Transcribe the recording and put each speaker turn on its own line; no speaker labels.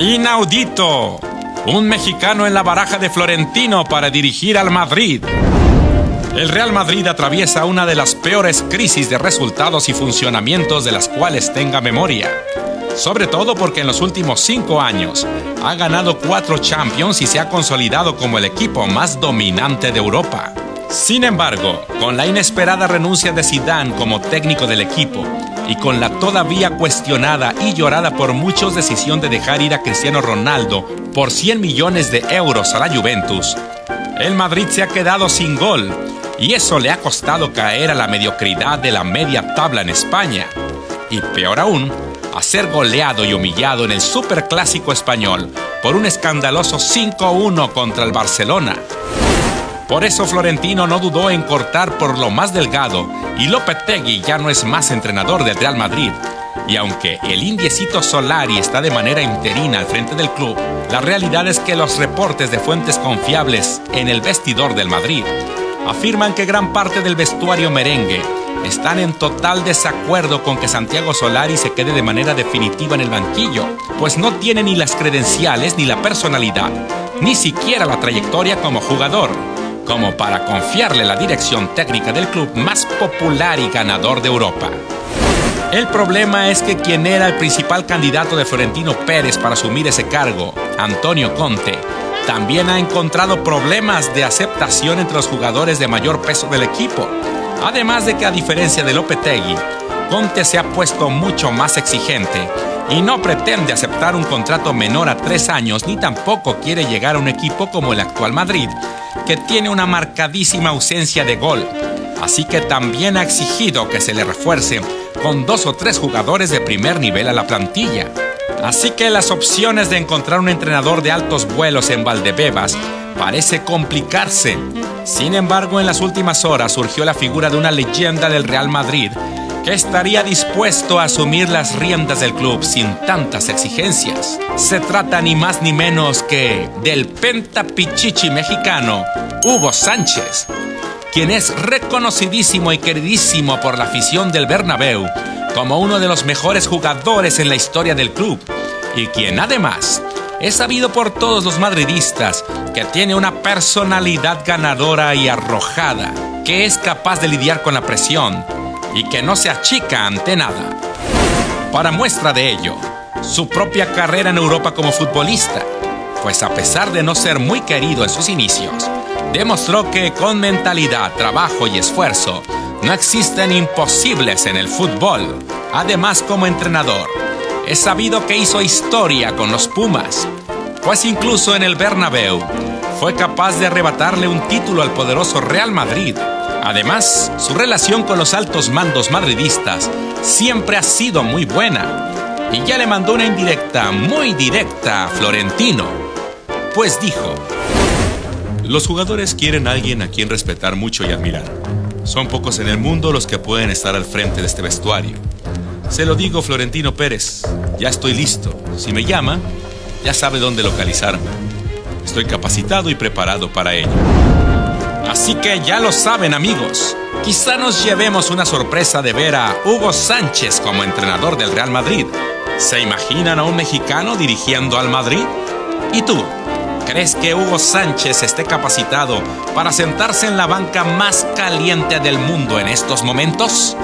Inaudito. Un mexicano en la baraja de Florentino para dirigir al Madrid. El Real Madrid atraviesa una de las peores crisis de resultados y funcionamientos de las cuales tenga memoria. Sobre todo porque en los últimos cinco años ha ganado cuatro Champions y se ha consolidado como el equipo más dominante de Europa. Sin embargo, con la inesperada renuncia de Zidane como técnico del equipo y con la todavía cuestionada y llorada por muchos decisión de dejar ir a Cristiano Ronaldo por 100 millones de euros a la Juventus, el Madrid se ha quedado sin gol y eso le ha costado caer a la mediocridad de la media tabla en España. Y peor aún, a ser goleado y humillado en el Superclásico español por un escandaloso 5-1 contra el Barcelona. Por eso Florentino no dudó en cortar por lo más delgado y Lopetegui ya no es más entrenador del Real Madrid. Y aunque el indiecito Solari está de manera interina al frente del club, la realidad es que los reportes de fuentes confiables en el vestidor del Madrid afirman que gran parte del vestuario merengue están en total desacuerdo con que Santiago Solari se quede de manera definitiva en el banquillo, pues no tiene ni las credenciales ni la personalidad, ni siquiera la trayectoria como jugador como para confiarle la dirección técnica del club más popular y ganador de Europa. El problema es que quien era el principal candidato de Florentino Pérez para asumir ese cargo, Antonio Conte, también ha encontrado problemas de aceptación entre los jugadores de mayor peso del equipo. Además de que a diferencia de Lopetegui, Conte se ha puesto mucho más exigente y no pretende aceptar un contrato menor a tres años ni tampoco quiere llegar a un equipo como el actual Madrid, que tiene una marcadísima ausencia de gol. Así que también ha exigido que se le refuerce con dos o tres jugadores de primer nivel a la plantilla. Así que las opciones de encontrar un entrenador de altos vuelos en Valdebebas parece complicarse. Sin embargo, en las últimas horas surgió la figura de una leyenda del Real Madrid estaría dispuesto a asumir las riendas del club sin tantas exigencias. Se trata ni más ni menos que del pentapichichi mexicano, Hugo Sánchez, quien es reconocidísimo y queridísimo por la afición del Bernabéu como uno de los mejores jugadores en la historia del club y quien además es sabido por todos los madridistas que tiene una personalidad ganadora y arrojada, que es capaz de lidiar con la presión, y que no se achica ante nada. Para muestra de ello, su propia carrera en Europa como futbolista, pues a pesar de no ser muy querido en sus inicios, demostró que con mentalidad, trabajo y esfuerzo no existen imposibles en el fútbol. Además, como entrenador, es sabido que hizo historia con los Pumas, pues incluso en el Bernabéu fue capaz de arrebatarle un título al poderoso Real Madrid Además, su relación con los altos mandos madridistas siempre ha sido muy buena. Y ya le mandó una indirecta, muy directa a Florentino. Pues dijo, los jugadores quieren a alguien a quien respetar mucho y admirar. Son pocos en el mundo los que pueden estar al frente de este vestuario. Se lo digo Florentino Pérez, ya estoy listo. Si me llama, ya sabe dónde localizarme. Estoy capacitado y preparado para ello. Así que ya lo saben amigos, quizá nos llevemos una sorpresa de ver a Hugo Sánchez como entrenador del Real Madrid. ¿Se imaginan a un mexicano dirigiendo al Madrid? ¿Y tú? ¿Crees que Hugo Sánchez esté capacitado para sentarse en la banca más caliente del mundo en estos momentos?